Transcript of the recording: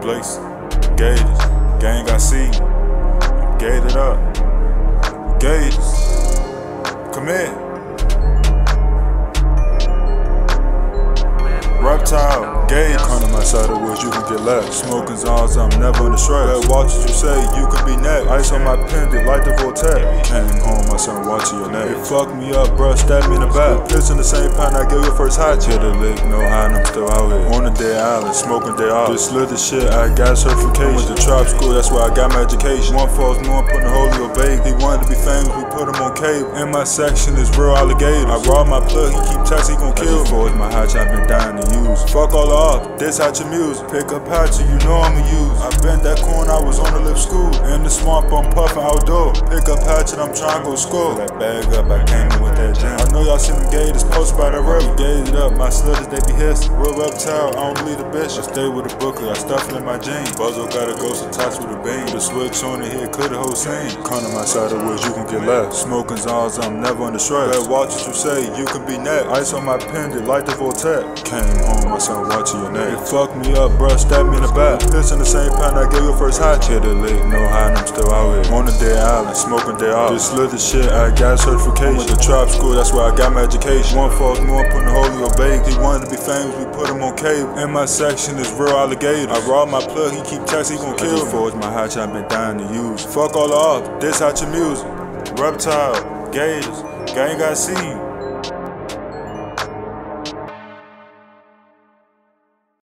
Blaze, Gators, gang I see. I'm gated up. Gators, come in. Reptile, gay, to my side of woods, you can get left. Smoking zones, I'm never the. Better watch what you say, you could be next. Ice on my pendant, like the Vortex. Came home, my son watching your neck. It fucked me up, bruh, stabbed me in the back. Piss in the same pan I gave your first hot. Hit a lick, no high, I'm still out here. On the day island, smoking day off. This little shit, I got certification. Went to trap school, that's where I got my education. One false, no one putting a hole in your baby. He wanted to be famous, we put him on cable. In my section is real alligator. I robbed my plug, he keep texting, he gon' kill me. Forged my hot, I've been dying to use. Fuck all off, this hot your music. Pick up hatchet, you know I'ma use. I bent that corn, I was on the lip school. The swamp, I'm puffin' outdoor. Pick up hatchet, I'm trying to go score. That bag up, I came in with that jam. I know y'all seen them gators post by the river. Gated up, my slitters, they be hissing. Real reptile, I don't believe the bitch. I stay with a booker, I stuff it in my jeans. Buzzo got a ghost attached with a beam. The switch on it here, clear the whole scene. Come to my side of the woods, you can get left. Smoking zones, I'm never under stress. Better watch what you say, you can be next. Ice on my pendant, like the Vortex. Came home, my son watching your neck. It fucked me up, bruh, stabbed me in the back. Piss in the same pan I gave your first hot. Hit a lick, no high, I'm still out here. On the day island, smoking day off. This little shit, I got certification. Went to trap school, that's where I got my education. One false more, putting a hole in your baby. He wanted to be famous, we put him on cable. In my section is real alligator. I robbed my plug, he keep texting, he gon' kill me. Forged my hot, I been dying to use. Fuck all off, this hot your music. Reptile, Gators, gang I see you.